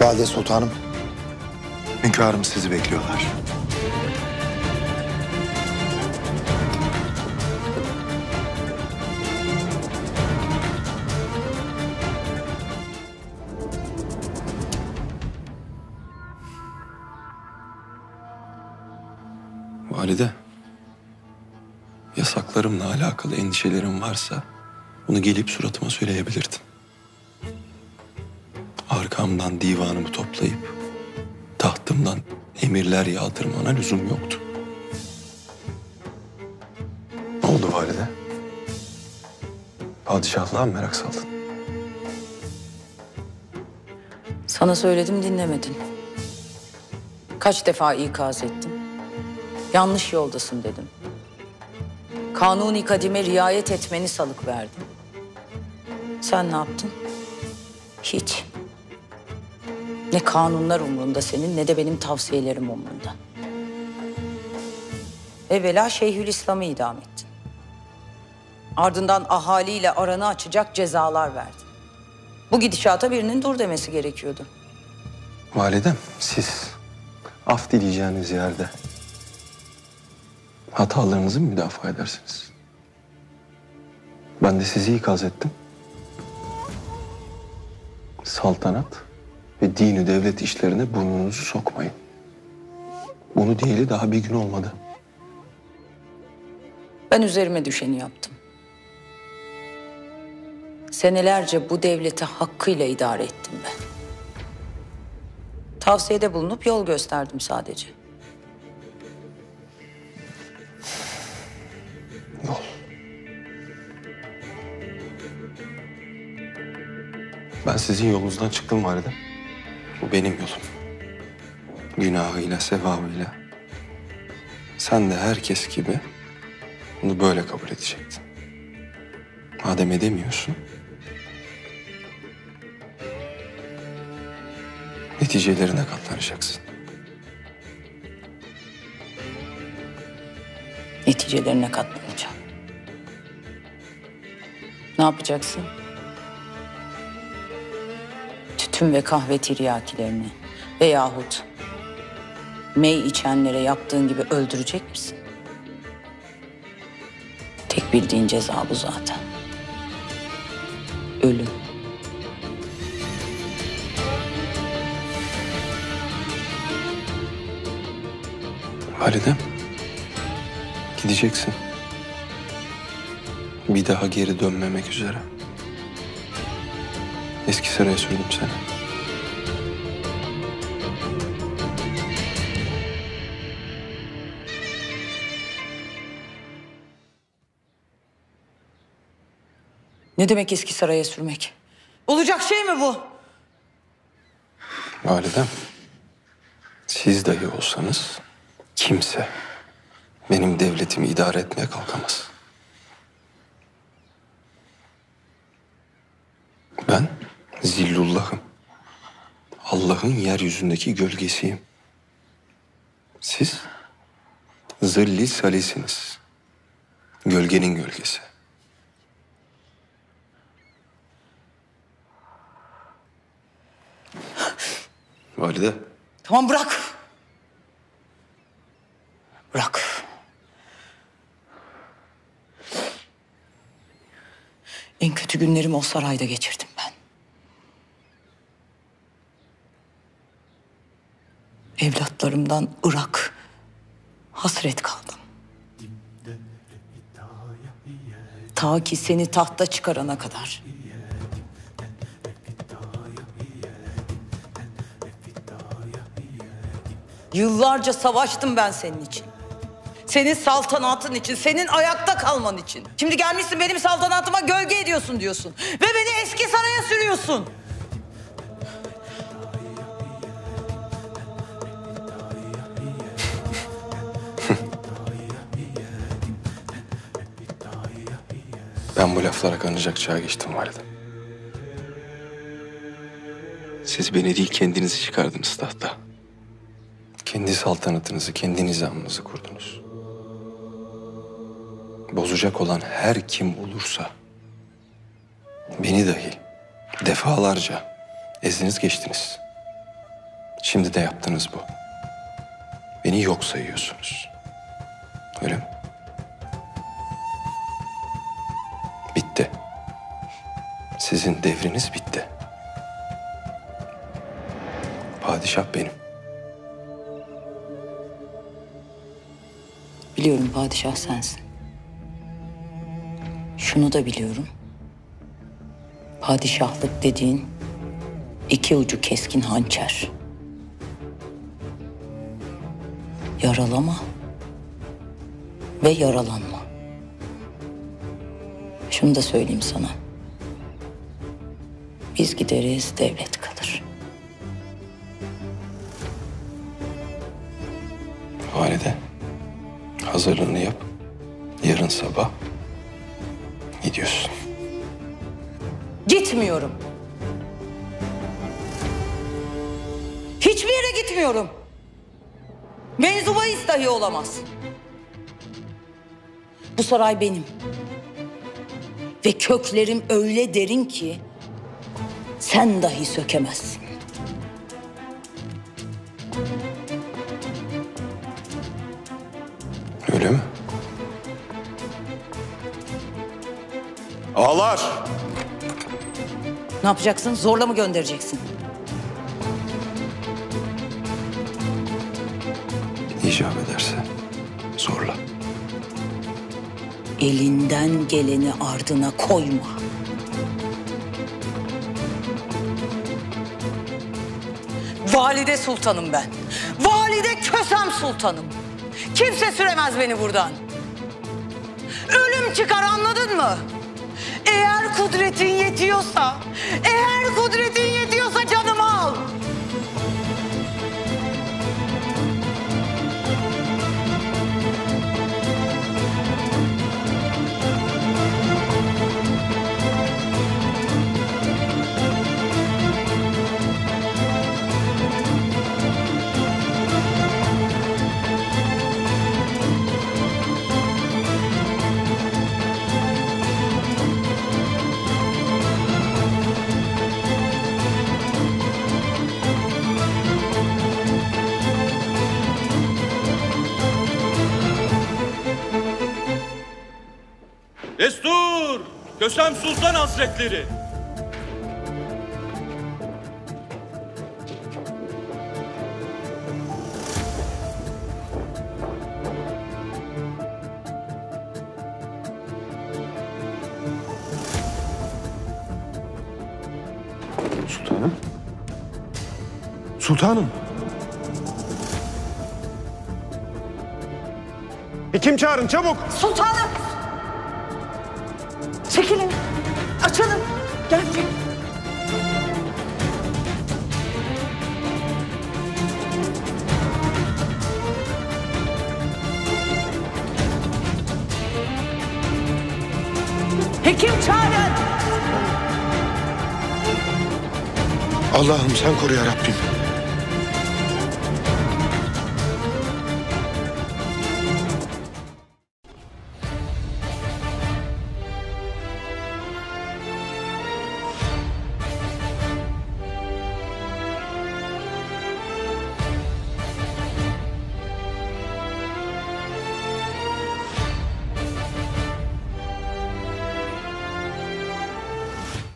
Valide Sultanım. Hünkârım sizi bekliyorlar. Valide, yasaklarımla alakalı endişelerin varsa bunu gelip suratıma söyleyebilirdin. Arkamdan divanımı toplayıp tahtımdan emirler yağdırmana lüzum yoktu. Ne oldu valide? Padişahlığa mı merak saldın? Sana söyledim dinlemedin. Kaç defa ikaz ettim. Yanlış yoldasın dedim. Kanuni kadime riayet etmeni salık verdim. Sen ne yaptın? Hiç. Ne kanunlar umrunda senin ne de benim tavsiyelerim umrunda. Evvela Şeyhülislam'ı idam ettin. Ardından ahaliyle aranı açacak cezalar verdin. Bu gidişata birinin dur demesi gerekiyordu. Validem, siz af dileyeceğiniz yerde hatalarınızı mı müdafaa edersiniz? Ben de sizi ikaz ettim. Saltanat ve dini devlet işlerine burnunuzu sokmayın. Bunu diyeli daha bir gün olmadı. Ben üzerime düşeni yaptım. Senelerce bu devleti hakkıyla idare ettim ben. Tavsiyede bulunup yol gösterdim sadece. Yol. Ben sizin yolunuzdan çıktım validem. Benim yolum. Günahıyla, sevabıyla. Sen de herkes gibi bunu böyle kabul edecektin. Madem edemiyorsun... Neticelerine katlanacaksın. Neticelerine katlanacağım. Ne yapacaksın? Tütün ve kahve tiryakilerini veyahut mey içenlere yaptığın gibi öldürecek misin? Tek bildiğin ceza bu zaten. Ölüm. Validem, gideceksin. Bir daha geri dönmemek üzere. Eski saraya sürdüm seni. Ne demek eski saraya sürmek? Olacak şey mi bu? Validem, siz dahi olsanız kimse benim devletimi idare etmeye kalkamaz. Ben Zillullah'ım. Allah'ın yeryüzündeki gölgesiyim. Siz zilli salisiniz. Gölgenin gölgesi. Valide. Tamam bırak. Bırak. En kötü günlerimi o sarayda geçirdim ben. Evlatlarımdan Irak hasret kaldım. Ta ki seni tahta çıkarana kadar. Yıllarca savaştım ben senin için. Senin saltanatın için, senin ayakta kalman için. Şimdi gelmişsin benim saltanatıma gölge ediyorsun diyorsun. Ve beni eski saraya sürüyorsun. Ben bu laflara kanacak çağa geçtim validem. Siz beni değil kendinizi çıkardınız tahta. Kendi saltanatınızı, kendi nizamınızı kurdunuz. Bozacak olan her kim olursa beni dahi defalarca ezdiniz geçtiniz. Şimdi de yaptınız bu. Beni yok sayıyorsunuz. Öyle mi? Bitti. Sizin devriniz bitti. Padişah benim. Biliyorum padişah sensin. Şunu da biliyorum. Padişahlık dediğin iki ucu keskin hançer. Yaralama ve yaralanma. Şunu da söyleyeyim sana. Biz gideriz, devlet kalır. Valide, hazırlığını yap. Yarın sabah gidiyorsun. Gitmiyorum. Hiçbir yere gitmiyorum. Menzubayız dahi olamaz. Bu saray benim. Ve köklerim öyle derin ki sen dahi sökemezsin. Ağlar! Ne yapacaksın? Zorla mı göndereceksin? İcap ederse zorla. Elinden geleni ardına koyma. Valide sultanım ben. Valide Kösem sultanım. Kimse süremez beni buradan. Ölüm çıkar anladın mı? Eğer kudretin yetiyorsa, eğer Kösem Sultan Hazretleri! Sultanım. Sultanım. Hekim çağırın çabuk. Sultanım! Çekilin, açılın. Gel gel. Hekim çağırın. Allah'ım sen koru ya Rabbim.